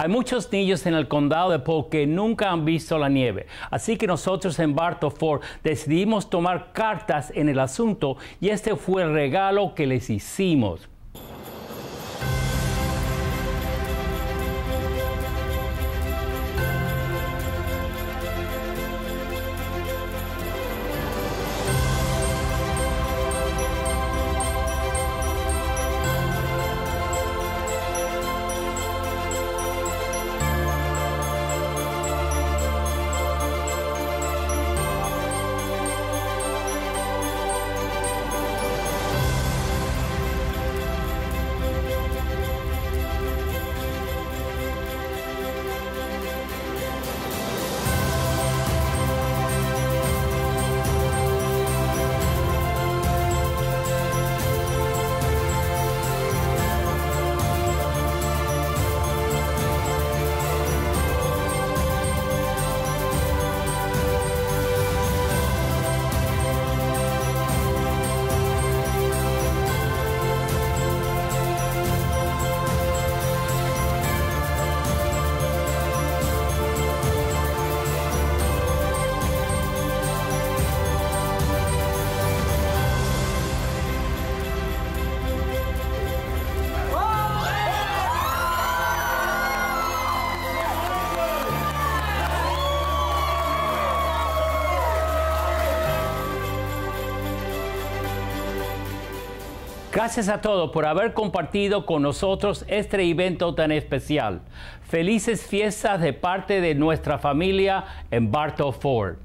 Hay muchos niños en el condado de Polk que nunca han visto la nieve, así que nosotros en Bartow Ford decidimos tomar cartas en el asunto y este fue el regalo que les hicimos. Gracias a todos por haber compartido con nosotros este evento tan especial. Felices fiestas de parte de nuestra familia en Bartow Ford.